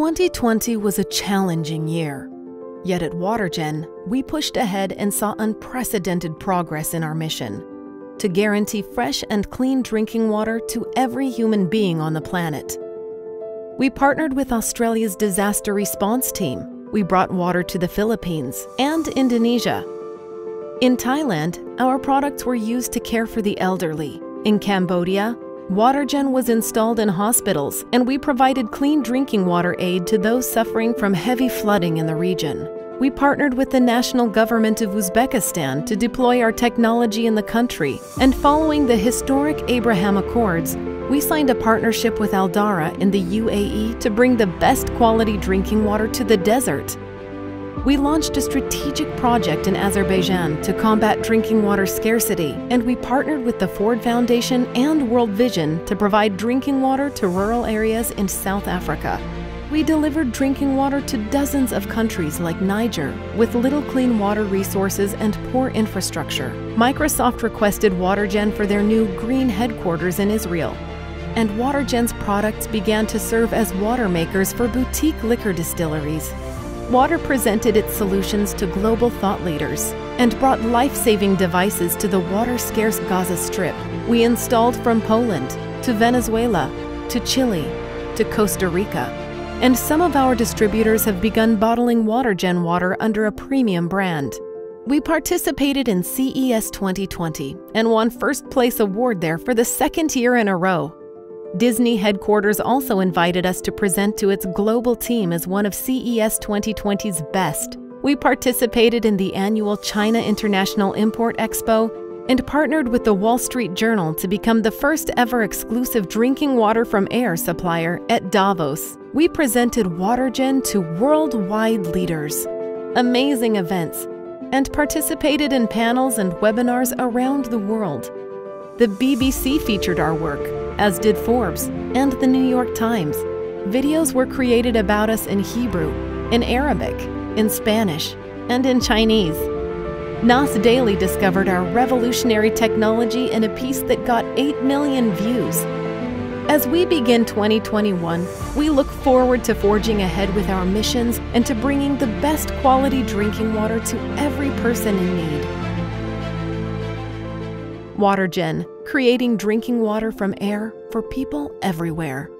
2020 was a challenging year. Yet at WaterGen, we pushed ahead and saw unprecedented progress in our mission to guarantee fresh and clean drinking water to every human being on the planet. We partnered with Australia's disaster response team. We brought water to the Philippines and Indonesia. In Thailand, our products were used to care for the elderly. In Cambodia, WaterGen was installed in hospitals, and we provided clean drinking water aid to those suffering from heavy flooding in the region. We partnered with the national government of Uzbekistan to deploy our technology in the country, and following the historic Abraham Accords, we signed a partnership with Al Dahra in the UAE to bring the best quality drinking water to the desert we launched a strategic project in Azerbaijan to combat drinking water scarcity, and we partnered with the Ford Foundation and World Vision to provide drinking water to rural areas in South Africa. We delivered drinking water to dozens of countries like Niger with little clean water resources and poor infrastructure. Microsoft requested WaterGen for their new green headquarters in Israel. And WaterGen's products began to serve as water makers for boutique liquor distilleries Water presented its solutions to global thought leaders and brought life saving devices to the water scarce Gaza Strip. We installed from Poland to Venezuela to Chile to Costa Rica. And some of our distributors have begun bottling WaterGen water under a premium brand. We participated in CES 2020 and won first place award there for the second year in a row. Disney headquarters also invited us to present to its global team as one of CES 2020's best. We participated in the annual China International Import Expo and partnered with the Wall Street Journal to become the first ever exclusive drinking water from air supplier at Davos. We presented WaterGen to worldwide leaders, amazing events, and participated in panels and webinars around the world. The BBC featured our work, as did Forbes and the New York Times. Videos were created about us in Hebrew, in Arabic, in Spanish, and in Chinese. Nas Daily discovered our revolutionary technology in a piece that got 8 million views. As we begin 2021, we look forward to forging ahead with our missions and to bringing the best quality drinking water to every person in need. WaterGen, creating drinking water from air for people everywhere.